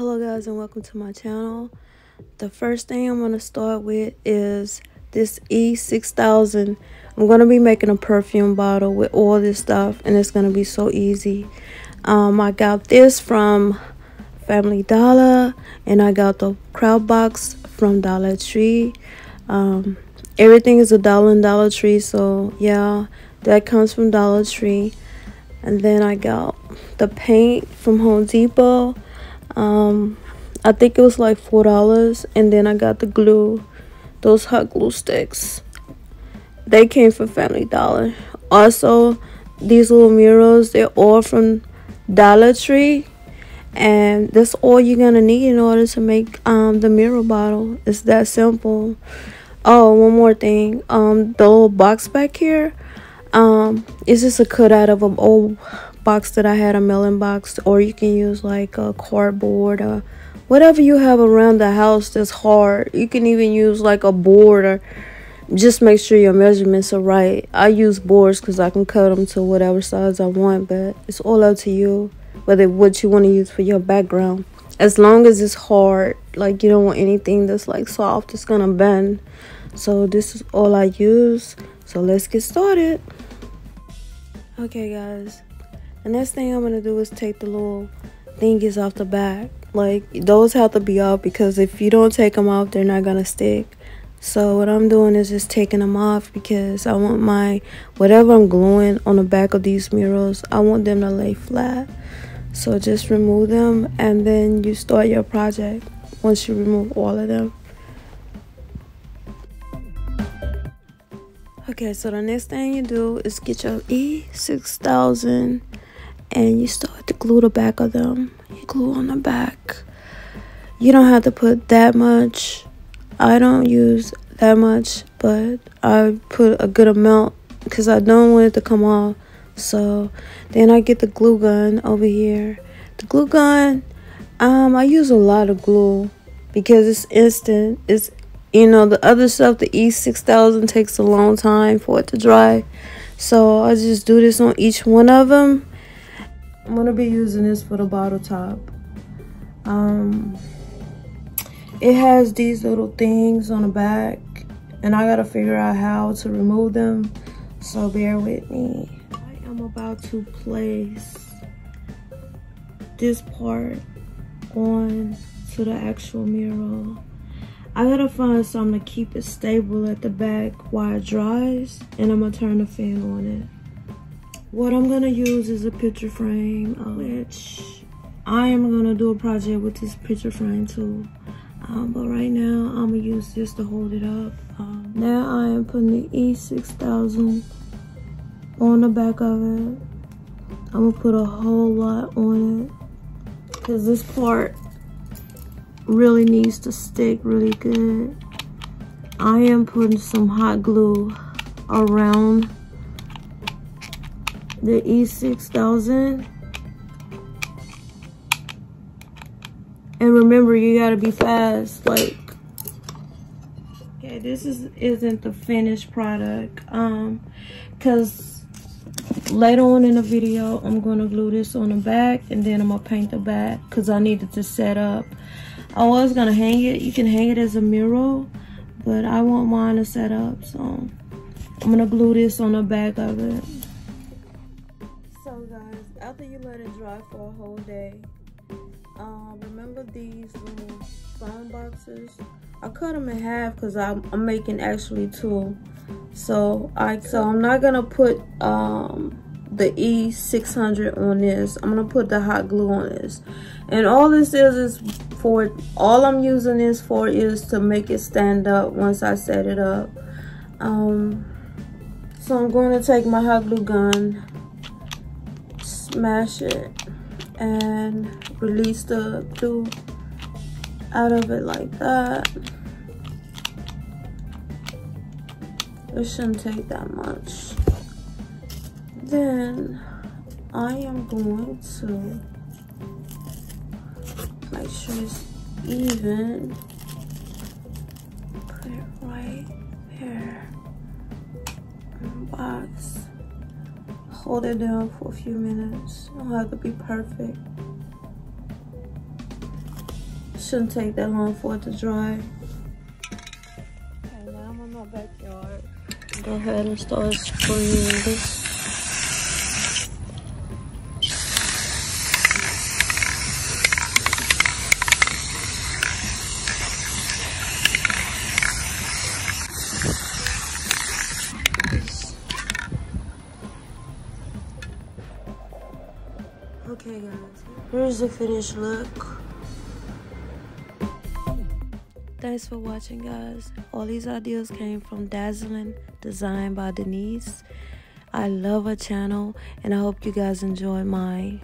hello guys and welcome to my channel. The first thing i'm going to start with is this e6000 i'm going to be making a perfume bottle with all this stuff and it's going to be so easy. Um, i got this from family dollar and i got the crowd box from dollar tree. Um, everything is a dollar in dollar tree so yeah that comes from dollar tree. And then i got the paint from home depot um i think it was like four dollars and then i got the glue. Those hot glue sticks. They came from family dollar. Also these little murals they're all from dollar tree and that's all you're gonna need in order to make um the mirror bottle. It's that simple. Oh one more thing. Um the little box back here um it's just a cutout of an old box that I had a melon box or you can use like a cardboard or whatever you have around the house that's hard. You can even use like a board or just make sure your measurements are right. I use boards because I can cut them to whatever size I want but it's all up to you whether what you want to use for your background. As long as it's hard like you don't want anything that's like soft it's gonna bend. So this is all I use. So let's get started okay guys the next thing I'm gonna do is take the little thingies off the back. Like those have to be off because if you don't take them off, they're not gonna stick. So what I'm doing is just taking them off because I want my whatever I'm gluing on the back of these murals, I want them to lay flat. So just remove them and then you start your project once you remove all of them. Okay, so the next thing you do is get your E6000 and you start to glue the back of them. You glue on the back. You don't have to put that much. I don't use that much, but I put a good amount because I don't want it to come off. So then I get the glue gun over here. The glue gun, um, I use a lot of glue because it's instant. It's you know the other stuff, the E6000 takes a long time for it to dry. So I just do this on each one of them I'm gonna be using this for the bottle top. Um, it has these little things on the back and I gotta figure out how to remove them. So bear with me. I am about to place this part on to the actual mural. I gotta find something to keep it stable at the back while it dries and I'm gonna turn the fan on it. What I'm gonna use is a picture frame, which I am gonna do a project with this picture frame too. Um, but right now, I'm gonna use this to hold it up. Um, now I am putting the E6000 on the back of it. I'm gonna put a whole lot on it because this part really needs to stick really good. I am putting some hot glue around the E6000. And remember, you gotta be fast. Like, okay, this is isn't the finished product. Um, cause later on in the video, I'm gonna glue this on the back, and then I'm gonna paint the back, cause I needed to set up. I was gonna hang it. You can hang it as a mural, but I want mine to set up, so I'm gonna glue this on the back of it So guys, after you let it dry for a whole day, um, remember these little phone boxes? I cut them in half because I'm, I'm, making actually two. So I so I'm not gonna put um, the E600 on this. I'm gonna put the hot glue on this. And all this is is for all I'm using this for is to make it stand up once I set it up. Um, so I'm going to take my hot glue gun smash it and release the glue out of it like that. It shouldn't take that much. Then I am going to make sure it's even. Put it right there in the box hold it down for a few minutes. Don't have to be perfect. shouldn't take that long for it to dry. Okay, now I'm in my backyard. Go ahead and start spraying this. Okay guys, here's the finished look. Thanks for watching guys. All these ideas came from Dazzling Design by Denise. I love her channel and I hope you guys enjoy mine.